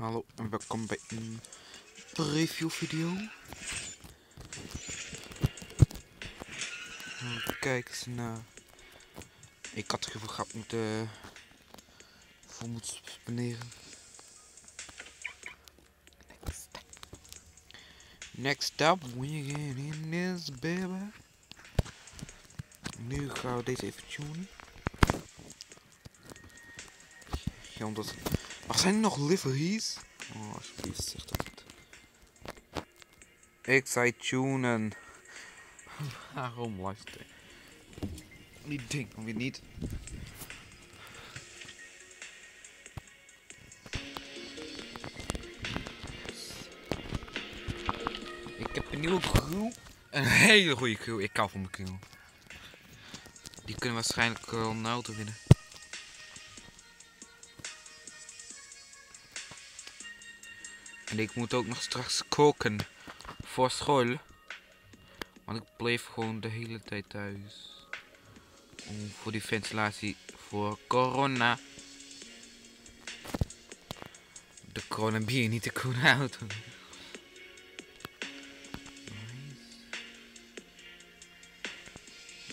Hallo en welkom bij een review video. Kijk eens naar. Ik had het gehad moeten voor moeten spenderen. Next. Next up, we get in this baby. Nu gaan we deze even tunen. Ja, omdat... Maar zijn er nog liveries? Oh, alsjeblieft, zeg dat. Ik zei tunen. Waarom luister Die ding weer niet. Ik heb een nieuwe crew. Een hele goede crew. Ik hou van mijn crew. Die kunnen waarschijnlijk wel een auto winnen. En ik moet ook nog straks koken voor school. Want ik bleef gewoon de hele tijd thuis. Om voor die ventilatie voor corona. De corona bier, niet de corona auto.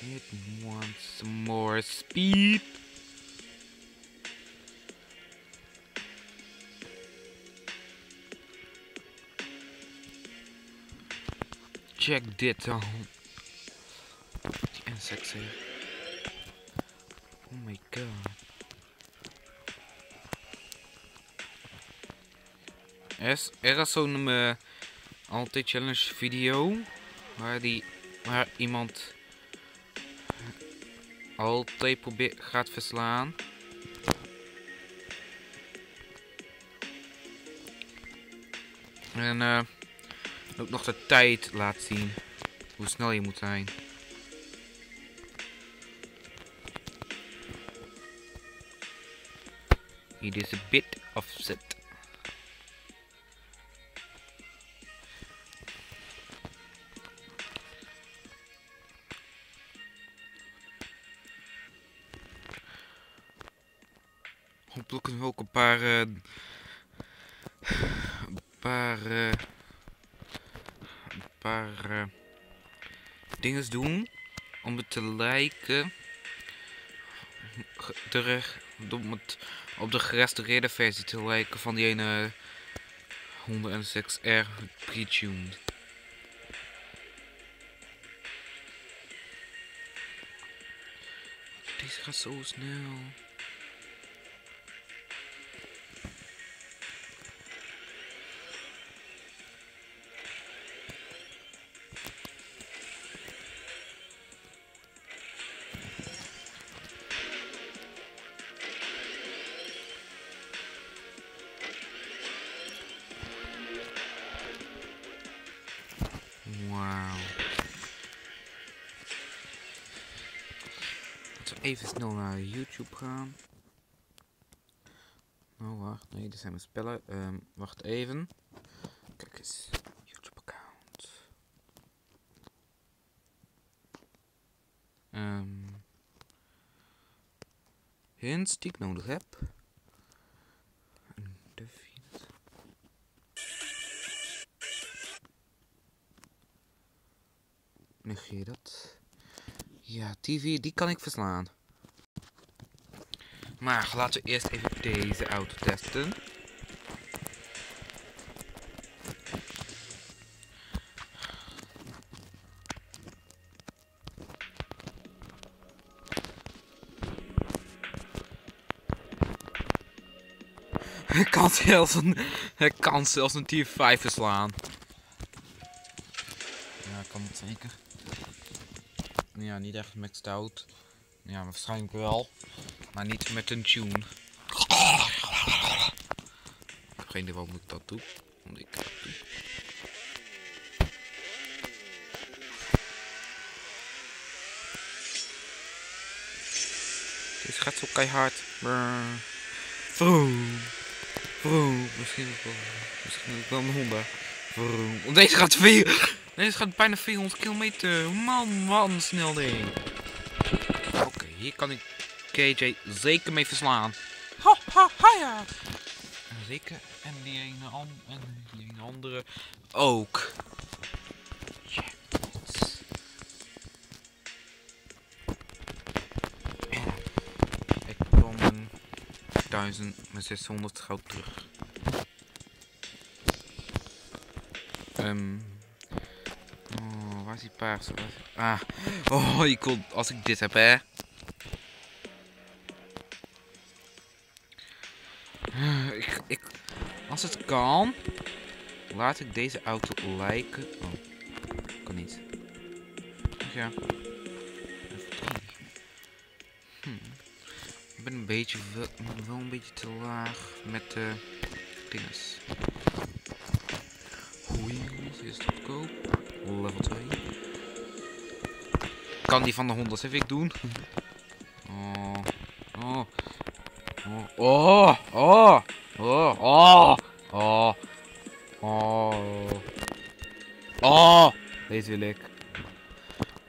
It wants more speed. Check dit dan. Die insecten. Oh my god. Er is, er is zo'n uh, altijd challenge video waar die waar iemand altijd probeert gaat verslaan. En eh ook nog de tijd laat zien. Hoe snel je moet zijn. It is a bit offset. Hopelijk kunnen we ook een paar... Uh, een paar... Uh, paar uh, dingen doen om het te lijken de, om het op de gerestaureerde versie te lijken van die ene 106R pre-tuned. Deze gaat zo snel. Wauw. Laten we even snel naar YouTube gaan. Oh, wacht. Nee, dit zijn mijn spellen. Um, wacht even. Kijk eens. YouTube account. Um, hints die ik nodig heb. De Negeer dat. Ja, TV, die kan ik verslaan. Maar laten we eerst even deze auto testen. Ik kan zelfs een, ik kan zelfs een T5 verslaan. Ja, niet echt met stout. Ja, waarschijnlijk wel. Maar niet met een tune. Ik heb geen idee waarom ik dat doe. Want ik doe. Deze gaat zo keihard. Vroom. Vroom. Misschien ook wel. Misschien ook wel een Honda. Vroom. Deze gaat veel. Deze gaat bijna 400 kilometer. Man, man, snel ding. Oké, okay, hier kan ik KJ zeker mee verslaan. Ha, ha, ha, ja. Zeker. En die ene, an en die ene andere ook. Yes. Ja. Ik kwam een 1000 met 600 goud terug. Ehm. waar is die is- Ah. Oh, ik kon, als ik dit heb, hè. Ik, ik, als het kan, laat ik deze auto lijken. Oh, kan niet. Ja. Hm. Ik ben een beetje wel, wel een beetje te laag met de dinges. Wheels is te koop. Level 2. Kan die van de Honda Civic doen? Oh. Oh. Oh. Oh. Oh. Oh. Oh. Oh. Oh. Oh. Deze wil ik.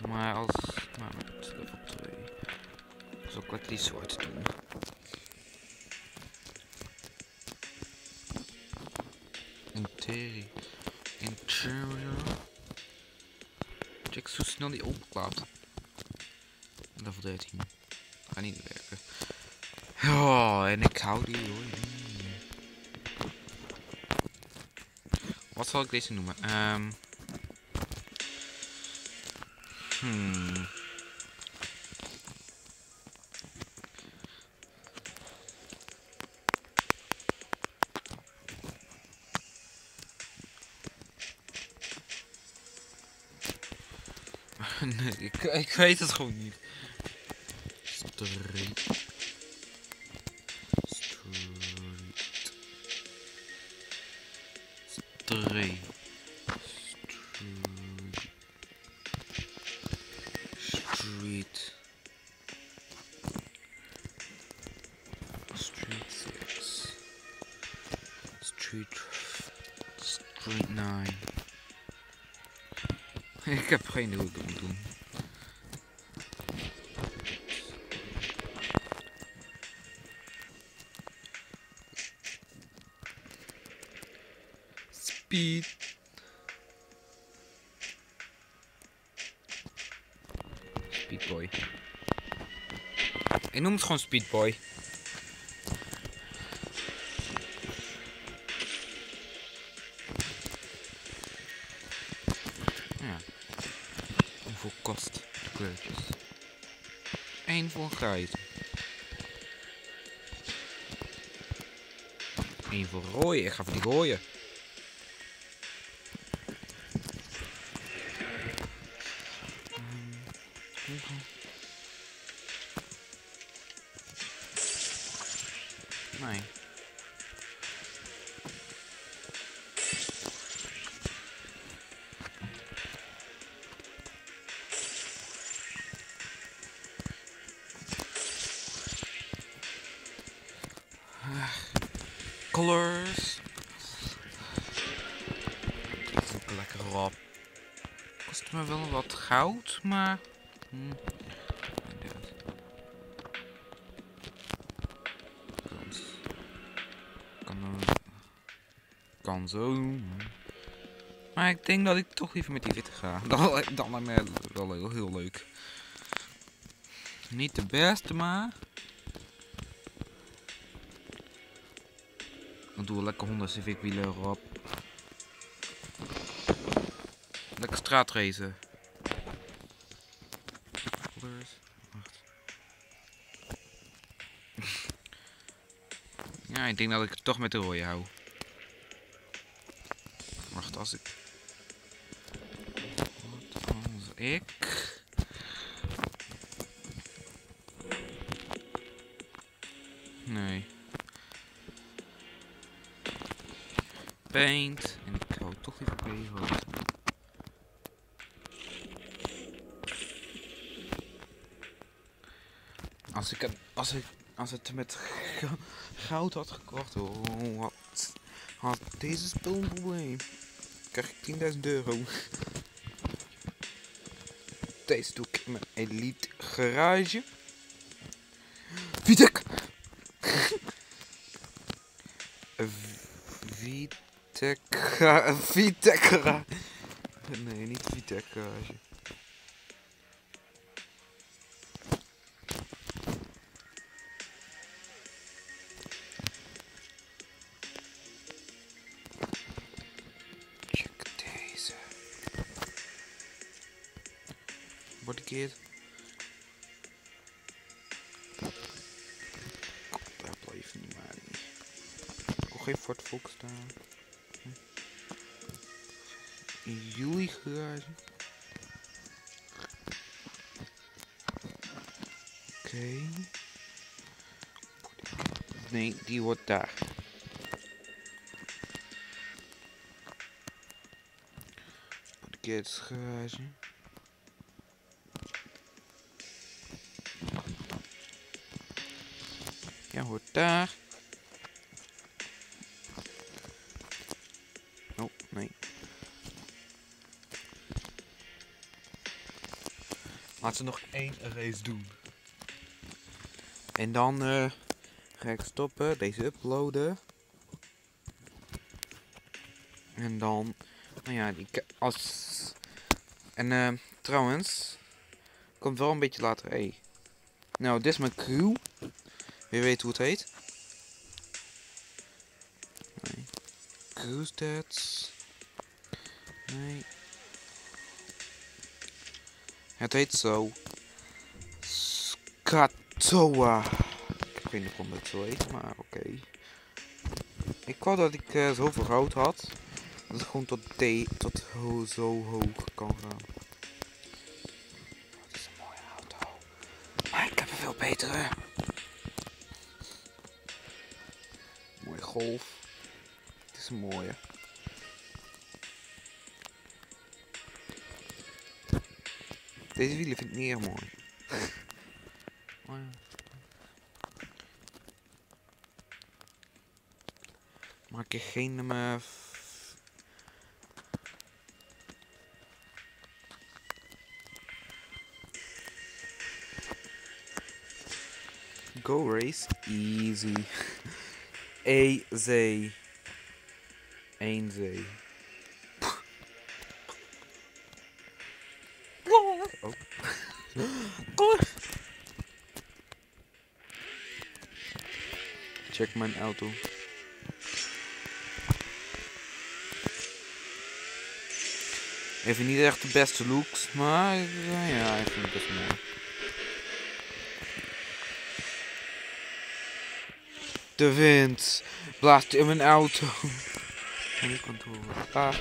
Maar als... Maar met level 2. Zal ik lekker die zwarte doen. Interior. Interior. Zo snel die openklapt. Level 13. Gaat niet werken. Oh, en ik hou die hoor. Wat zal ik deze noemen? Ehm. Hmm. Ik, weet het gewoon niet. Street. Street. Street. Street. Street 6. Street. Street 9. Ik heb geen idee hoe ik moet doen. Speed. Speedboy. Ik noem het gewoon Speedboy. Ja. Hoeveel kost de kleurtjes? Eén voor een grijs. Eén voor rode. Ik ga voor die rode. Nee. Ah, Colors. Is ook lekker rap. Kost me wel wat goud, maar. Hm. Zo. Maar ik denk dat ik toch liever met die witte ga. Dan, dan lijkt me wel heel, leuk. Niet de beste, maar. Dan doen we lekker Honda Civic wielen erop. Lekker straatracen. Ja, ik denk dat ik het toch met de rode hou. Als ik... Wat als ik... Nee. Paint. En ik hou toch liever bij. Als ik als ik, als het met goud had gekocht, oh, wat had deze spel een probleem. Krijg ik 10.000 euro. Deze doe ik in mijn elite garage. Vitek! Vitec garage. Nee, niet Vitec garage. Daar blijft niet maar niet. Ik geen Ford Focus staan. In juli garage. Oké. Nee, die wordt daar. Bodykeert garage. Hoort daar. Oh, nee. Laten we nog één race doen. En dan eh, ga ik stoppen, deze uploaden. En dan, nou ja, die, als... En eh, trouwens, komt wel een beetje later. Hey. Nou, dit is mijn crew. Wie weet hoe het heet? Nee. Cruise stats. Nee. Het heet zo. Skatoa. Ik weet niet waarom het zo heet, maar oké. Ik wou dat ik eh, zoveel rood had. Dat het gewoon tot D, tot ho zo hoog kan gaan. Dat is een mooie auto. Maar ik heb een veel betere. Golf. Het is een mooie. Deze wielen vind ik niet erg mooi. Ja. Maak je geen eh, Go race easy. Eén zee. Oh. Check mijn auto. Even niet echt de beste looks, maar eh, ja, ik vind het best mooi. De wind blaast in mijn auto. En ik kan het horen. Ah.